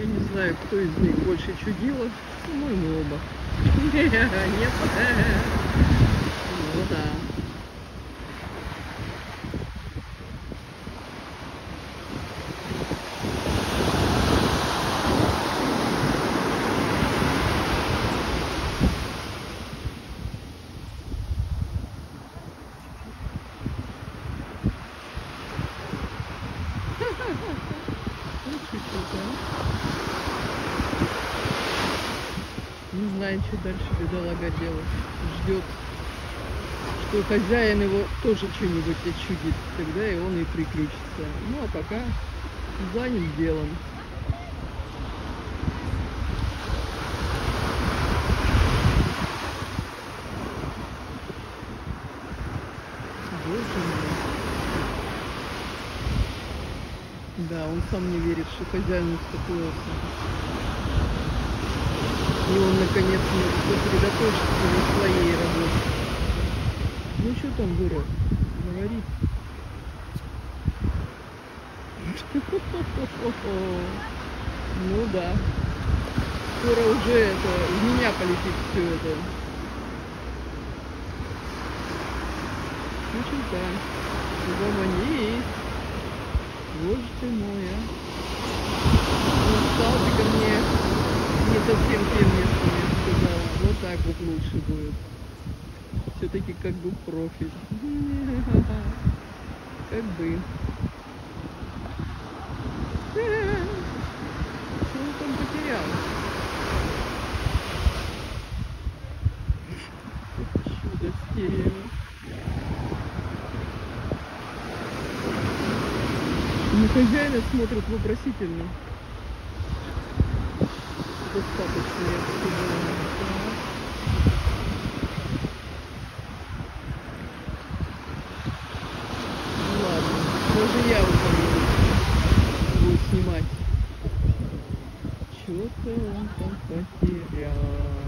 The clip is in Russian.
Я не знаю, кто из них больше чудило. По-моему, оба. Нет. Ну да. Круто. Не знает, что дальше бедолага делать. Ждет, что хозяин его тоже что-нибудь чудит. Тогда и он и приключится. Ну, а пока занят делом. Боже мой. Да, он сам не верит, что хозяин успокоился. И он наконец может сосредоточиться на своей работе. Ну что там, Дура? Говори. Ну да. Скоро уже это, в меня полетит все это. Ну что там? Угомонись. Боже ты мой, а. Ну, стал ты ко мне не совсем тем местом, я сказала. Вот так вот лучше будет. Все-таки как бы профиль. Как бы. Что он там потерял? Чудо стерео. На хозяина смотрит вопросительно. Достаточно, я я уже снимать. Что-то он там потерял.